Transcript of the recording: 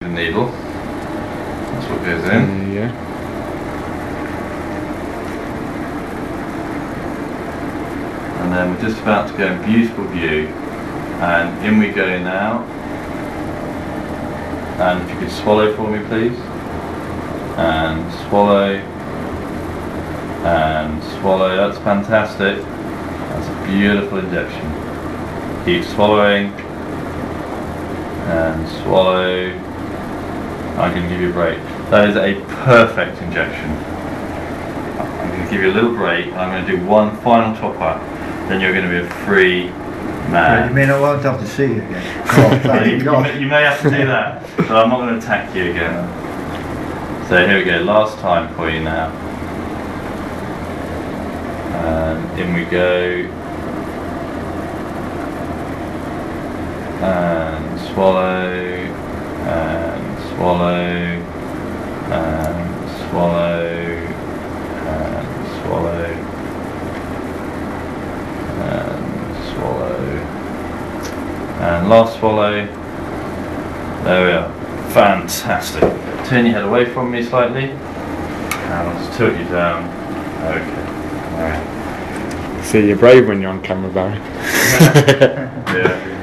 the needle. That's what goes in. There you go. And then we're just about to go in beautiful view. And in we go now. And if you could swallow for me, please. And swallow. And swallow. That's fantastic. That's a beautiful injection. Keep swallowing. And swallow. I'm going to give you a break. That is a perfect injection. I'm going to give you a little break I'm going to do one final top up. Then you're going to be a free man. you mean I won't have to see you again? Oh, you, you may, you may have to do that, but I'm not going to attack you again. So here we go, last time for you now. And in we go. And swallow. Swallow. And swallow. And swallow. And swallow. And last swallow. There we are. Fantastic. Turn your head away from me slightly. And I'll just tilt you down. Okay. Alright. See, you're brave when you're on camera, Barry. Yeah.